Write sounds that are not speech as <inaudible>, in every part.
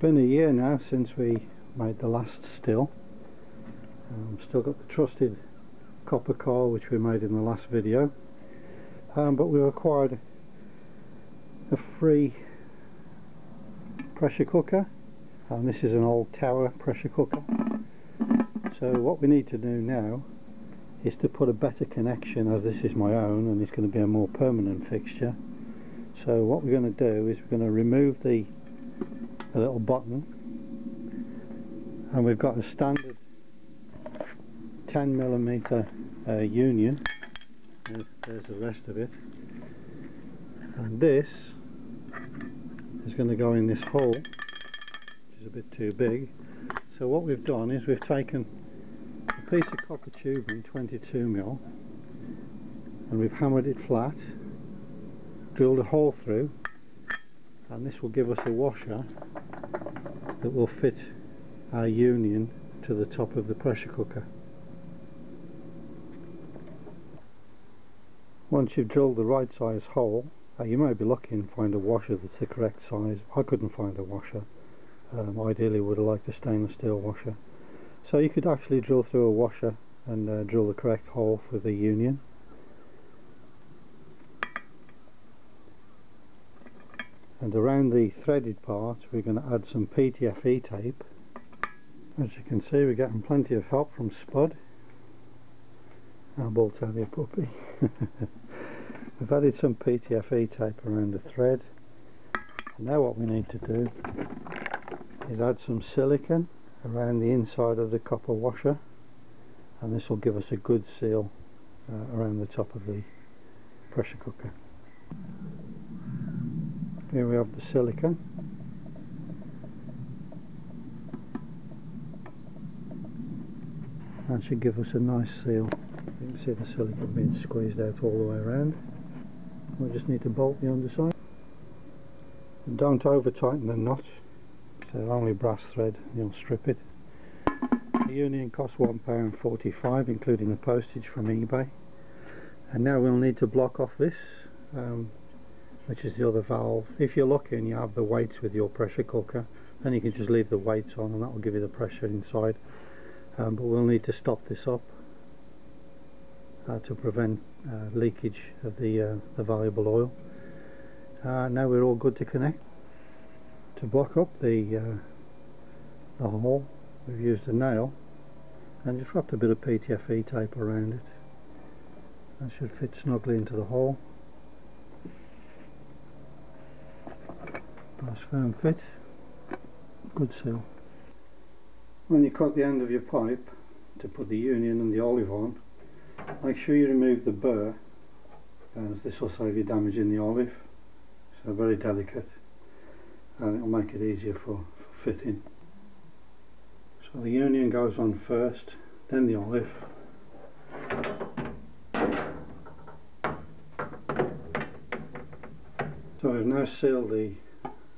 been a year now since we made the last still. Um, still got the trusted copper coil which we made in the last video. Um, but we've acquired a free pressure cooker and this is an old tower pressure cooker. So what we need to do now is to put a better connection as this is my own and it's going to be a more permanent fixture. So what we're going to do is we're going to remove the a little button. And we've got a standard 10 millimeter uh, union. There's, there's the rest of it. And this is going to go in this hole which is a bit too big. So what we've done is we've taken a piece of copper tubing 22 mil and we've hammered it flat drilled a hole through and this will give us a washer that will fit our union to the top of the pressure cooker. Once you've drilled the right size hole, uh, you may be lucky and find a washer that's the correct size. I couldn't find a washer. Um, ideally would have liked a stainless steel washer. So you could actually drill through a washer and uh, drill the correct hole for the union. And around the threaded part we're going to add some PTFE tape. As you can see we're getting plenty of help from Spud. Our Bultalia puppy. <laughs> We've added some PTFE tape around the thread. And now what we need to do is add some silicon around the inside of the copper washer. And this will give us a good seal uh, around the top of the pressure cooker here we have the silicon that should give us a nice seal. You can see the silicon being squeezed out all the way around. We just need to bolt the underside. And don't over tighten the notch. So only brass thread. You'll strip it. The union costs £1.45 including the postage from eBay. And now we'll need to block off this um, which is the other valve. If you're lucky and you have the weights with your pressure cooker then you can just leave the weights on and that will give you the pressure inside um, but we'll need to stop this up uh, to prevent uh, leakage of the, uh, the valuable oil. Uh, now we're all good to connect. To block up the, uh, the hole we've used a nail and just wrapped a bit of PTFE tape around it. That should fit snugly into the hole. Nice firm fit, good seal. When you cut the end of your pipe to put the union and the olive on, make sure you remove the burr as this will save you damaging the olive. So very delicate and it will make it easier for, for fitting. So the union goes on first, then the olive. So I've now sealed the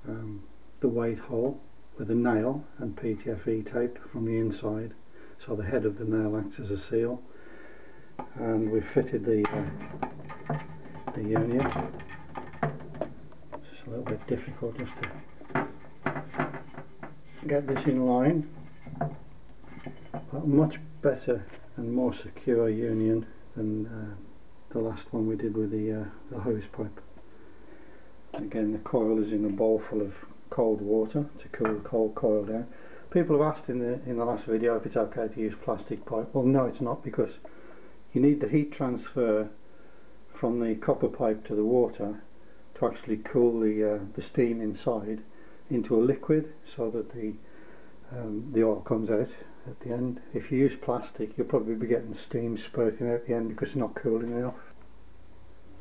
um, the weight hole with a nail and PTFE tape from the inside. So the head of the nail acts as a seal. And we've fitted the uh, the union it's a little bit difficult just to get this in line. But much better and more secure union than uh, the last one we did with the, uh, the hose pipe again the coil is in a bowl full of cold water to cool the cold coil down. People have asked in the in the last video if it's okay to use plastic pipe. Well no it's not because you need the heat transfer from the copper pipe to the water to actually cool the uh, the steam inside into a liquid so that the um, the oil comes out at the end. If you use plastic you'll probably be getting steam spurting out the end because it's not cooling enough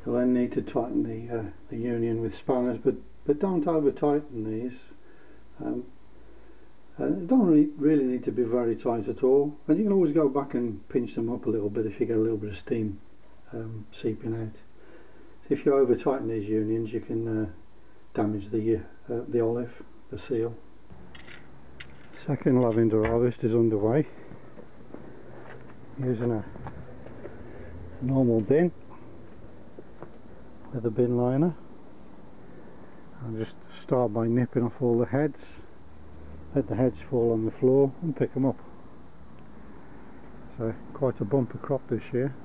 You'll then need to tighten the, uh, the union with spanners, but, but don't over tighten these. Um, uh, don't really, really need to be very tight at all. And you can always go back and pinch them up a little bit if you get a little bit of steam um, seeping out. So if you over tighten these unions, you can uh, damage the uh, the olive, the seal. Second lavender harvest is underway. Using a normal bin with a bin liner. I'll just start by nipping off all the heads let the heads fall on the floor and pick them up. So quite a bumper crop this year.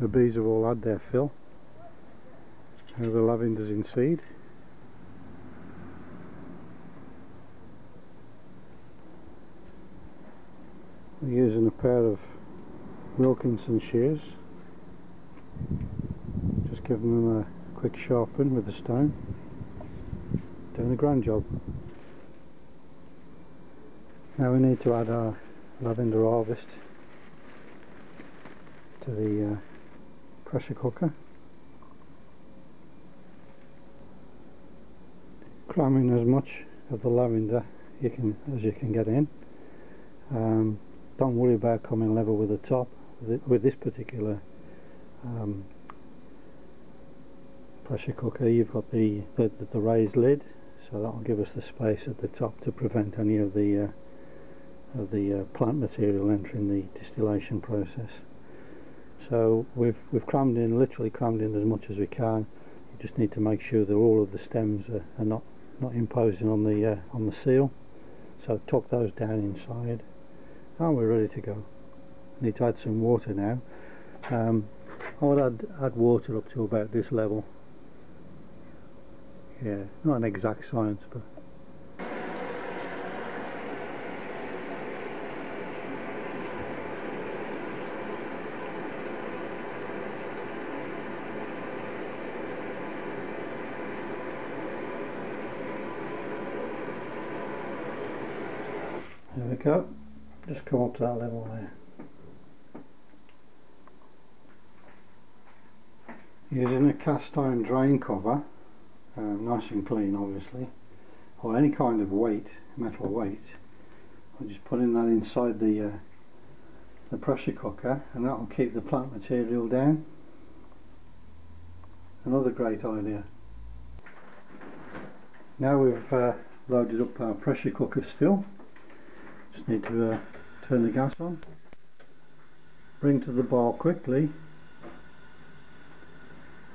The bees have all had their fill. Now the lavender's in seed. We're using a pair of Wilkinson shears. Just giving them a quick sharpen with the stone. Doing a grand job. Now we need to add our lavender harvest to the uh, pressure cooker. Cramming as much of the lavender you can as you can get in. Um, don't worry about coming level with the top with this particular um, pressure cooker you've got the, the, the raised lid. So that'll give us the space at the top to prevent any of the uh, of the uh, plant material entering the distillation process. So we've we've crammed in literally crammed in as much as we can. You just need to make sure that all of the stems are, are not not imposing on the uh, on the seal. So tuck those down inside and we're ready to go need to add some water now um, I would add, add water up to about this level yeah not an exact science but There we go. Just come up to that level there. Using a cast iron drain cover, um, nice and clean obviously, or any kind of weight, metal weight, I'm just putting that inside the uh, the pressure cooker and that will keep the plant material down. Another great idea. Now we've uh, loaded up our pressure cooker still just need to uh, turn the gas on bring to the boil quickly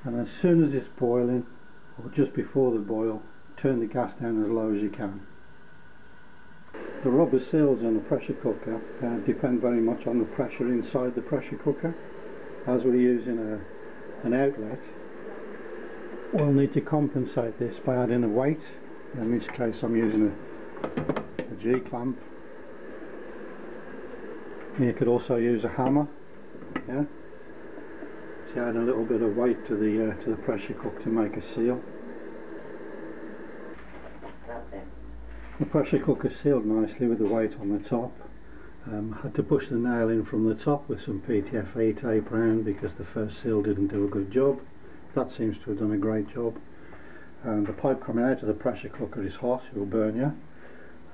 and as soon as it's boiling or just before the boil turn the gas down as low as you can. The rubber seals on the pressure cooker uh, depend very much on the pressure inside the pressure cooker. As we're using a, an outlet we'll need to compensate this by adding a weight. In this case I'm using a, a G-clamp you could also use a hammer, yeah, to add a little bit of weight to the uh, to the pressure cook to make a seal. The pressure cooker sealed nicely with the weight on the top. Um, had to push the nail in from the top with some PTFE tape around because the first seal didn't do a good job. That seems to have done a great job. And the pipe coming out of the pressure cooker is hot, it will burn you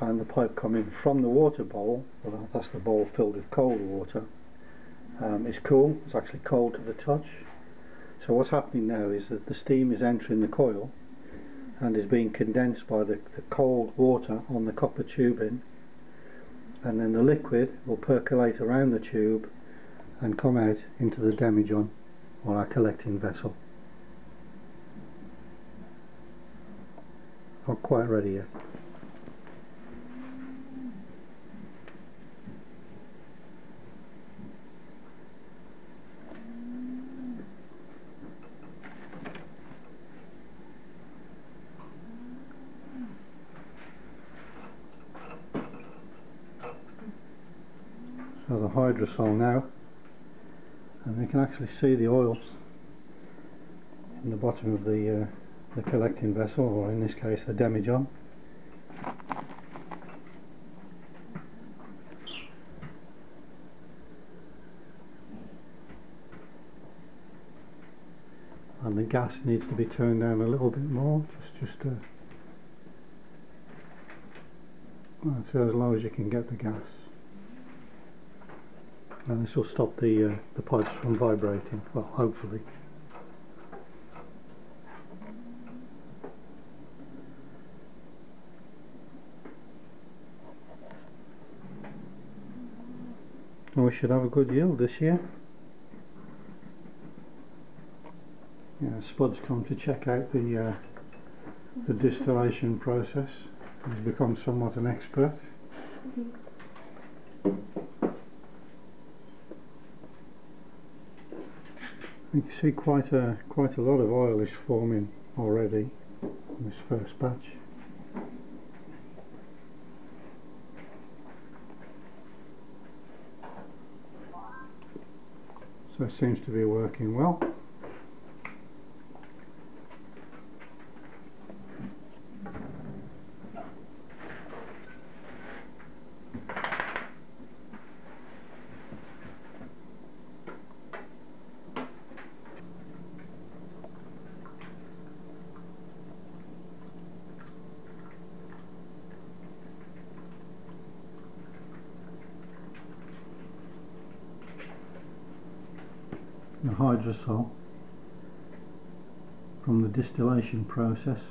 and the pipe coming from the water bowl, well, that's the bowl filled with cold water, um, is cool, it's actually cold to the touch. So what's happening now is that the steam is entering the coil and is being condensed by the, the cold water on the copper tubing and then the liquid will percolate around the tube and come out into the demijohn or our collecting vessel. Not quite ready yet. So the hydrosol now. And you can actually see the oil in the bottom of the, uh, the collecting vessel or in this case the demijohn. And the gas needs to be turned down a little bit more just just uh, well, as low as you can get the gas and this will stop the uh, the pipes from vibrating well hopefully and we should have a good yield this year yeah, Spud's come to check out the uh, the distillation process. He's become somewhat an expert. You can see quite a quite a lot of oil is forming already in this first batch. So it seems to be working well. the hydrosol from the distillation process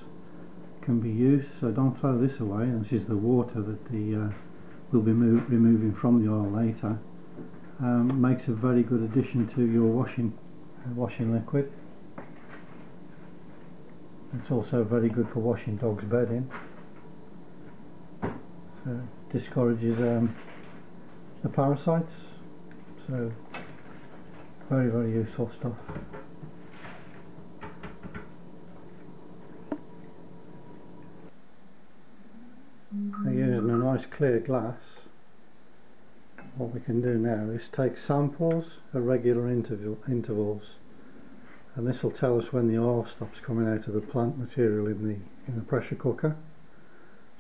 can be used. So don't throw this away. This is the water that the uh, will be removing from the oil later. Um, makes a very good addition to your washing uh, washing liquid. It's also very good for washing dogs bedding so discourages um, the parasites. So very, very useful stuff. Using a nice clear glass, what we can do now is take samples at regular interval, intervals and this will tell us when the oil stops coming out of the plant material in the in the pressure cooker.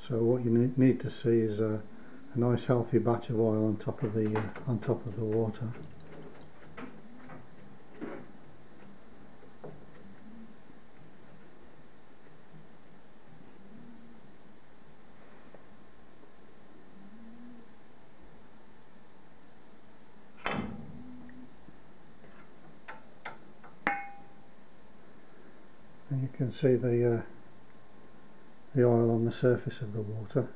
So what you need, need to see is a, a nice healthy batch of oil on top of the uh, on top of the water. and you can see the uh, the oil on the surface of the water.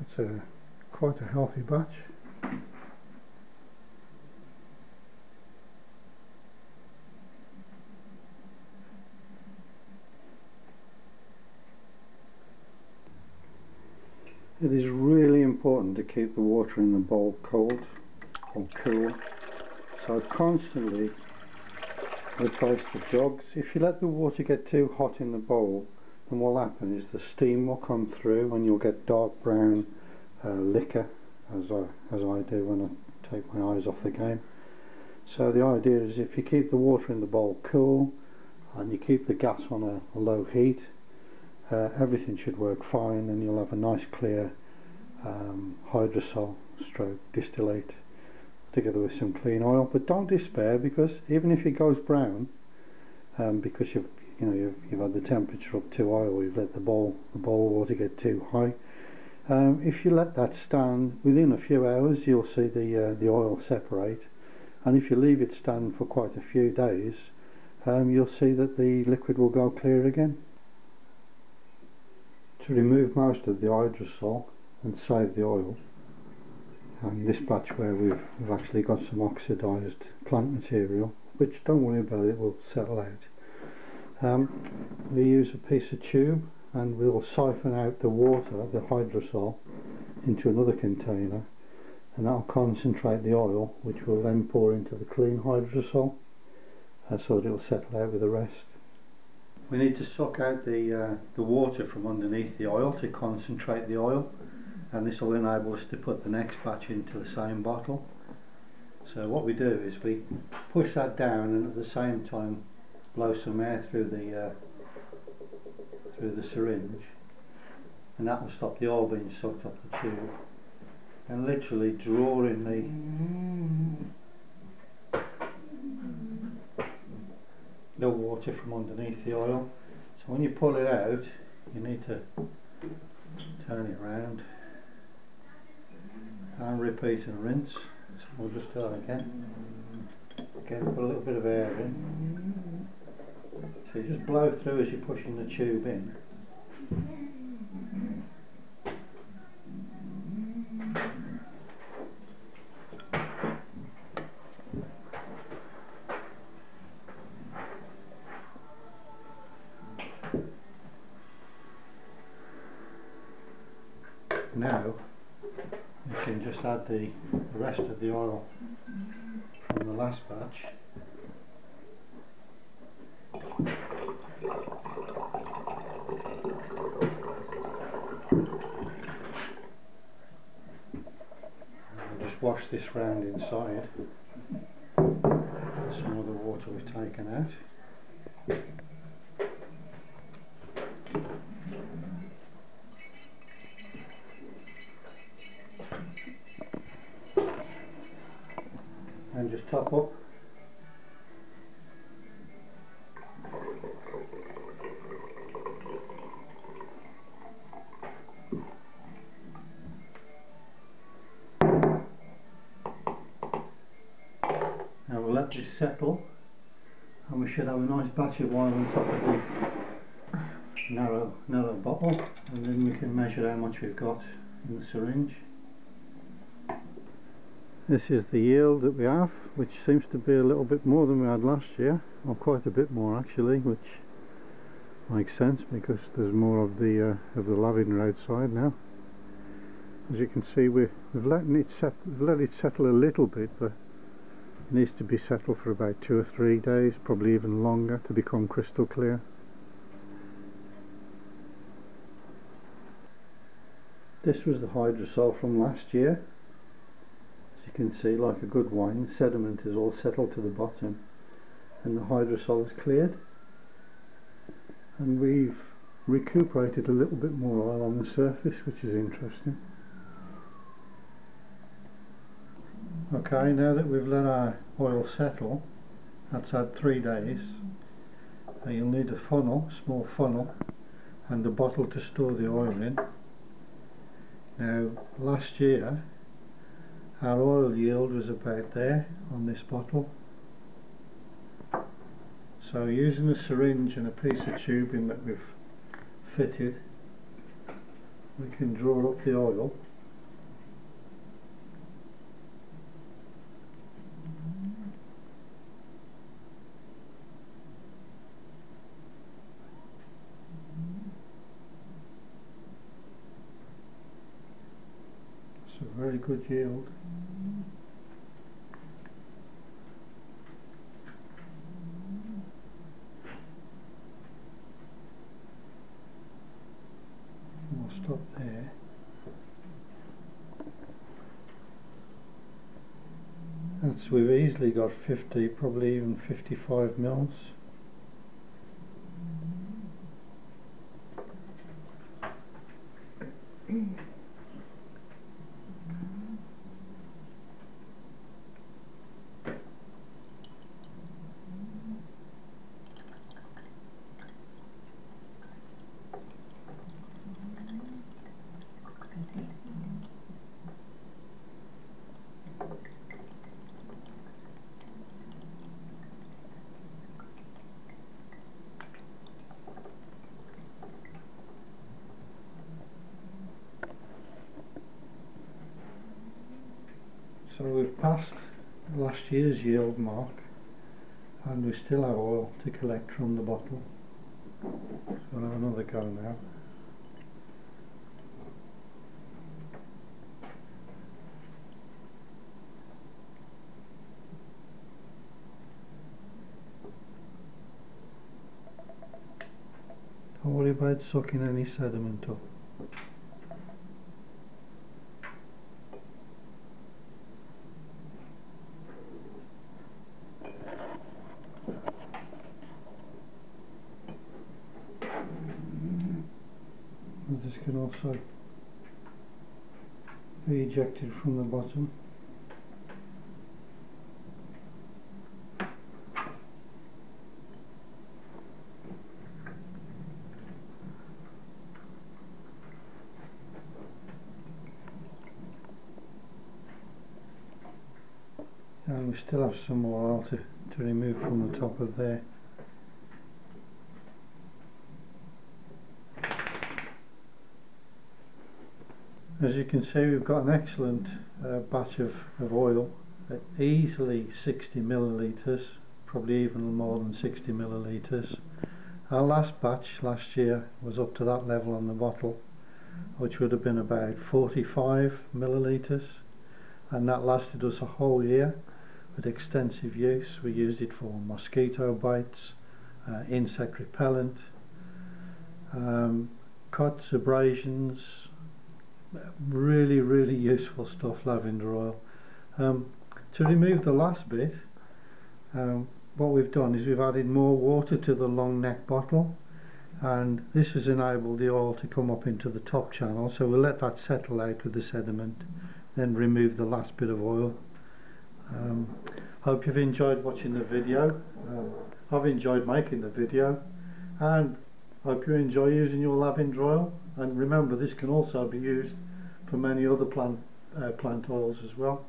It's a quite a healthy batch. It is really important to keep the water in the bowl cold or cool. So constantly replace the jugs. If you let the water get too hot in the bowl, then what will happen is the steam will come through and you'll get dark brown uh, liquor, as I, as I do when I take my eyes off the game. So the idea is if you keep the water in the bowl cool and you keep the gas on a, a low heat, uh, everything should work fine and you'll have a nice clear um, hydrosol stroke distillate together with some clean oil. But don't despair because even if it goes brown um, because you've you know you've, you've had the temperature up too high or you've let the bowl the bowl water get too high um, if you let that stand within a few hours you'll see the uh, the oil separate. And if you leave it stand for quite a few days um, you'll see that the liquid will go clear again. To remove most of the hydrosol and save the oil and this batch where we've, we've actually got some oxidized plant material which don't worry about it will settle out. Um, we use a piece of tube and we'll siphon out the water the hydrosol into another container and that'll concentrate the oil which we'll then pour into the clean hydrosol uh, so that it'll settle out with the rest. We need to suck out the uh, the water from underneath the oil to concentrate the oil and this will enable us to put the next batch into the same bottle. So what we do is we push that down and at the same time blow some air through the uh, through the syringe and that will stop the oil being sucked up the tube and literally drawing the the water from underneath the oil. So when you pull it out you need to turn it around repeat and rinse. So we'll just start again. Again, put a little bit of air in. So you just blow through as you're pushing the tube in. now we can just add the, the rest of the oil from the last batch and wash this round inside. Some of the water we've taken out and we should have a nice batch of oil on top of the narrow, narrow bottle and then we can measure how much we've got in the syringe. This is the yield that we have which seems to be a little bit more than we had last year or quite a bit more actually which makes sense because there's more of the uh, of the lavender outside now. As you can see we, we've let it set, let it settle a little bit but needs to be settled for about two or three days, probably even longer to become crystal clear. This was the hydrosol from last year. As you can see, like a good wine, sediment is all settled to the bottom and the hydrosol is cleared. And we've recuperated a little bit more oil on the surface, which is interesting. Okay, now that we've let our oil settle, that's had three days, you'll need a funnel, small funnel, and a bottle to store the oil in. Now, last year, our oil yield was about there on this bottle. So using a syringe and a piece of tubing that we've fitted, we can draw up the oil It's a very good yield. We'll stop there. That's we've easily got 50, probably even 55 mils. <clears throat> So we've passed last year's yield mark and we still have oil to collect from the bottle. So we'll have another go now. Don't worry about sucking any sediment up. This can also be ejected from the bottom. And we still have some more oil to, to remove from the top of there. As you can see we've got an excellent uh, batch of, of oil, uh, easily 60 millilitres, probably even more than 60 millilitres. Our last batch last year was up to that level on the bottle which would have been about 45 millilitres and that lasted us a whole year with extensive use. We used it for mosquito bites, uh, insect repellent, um, cuts, abrasions, really really useful stuff lavender oil. Um, to remove the last bit um, what we've done is we've added more water to the long neck bottle and this has enabled the oil to come up into the top channel so we'll let that settle out with the sediment then remove the last bit of oil um, hope you've enjoyed watching the video um, I've enjoyed making the video and hope you enjoy using your lavender oil. And remember this can also be used for many other plant uh, plant oils as well